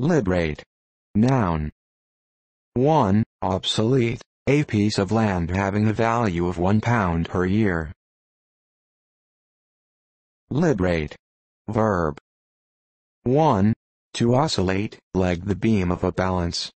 Librate. Noun. 1. Obsolete, a piece of land having a value of 1 pound per year. Librate. Verb. 1. To oscillate, like the beam of a balance.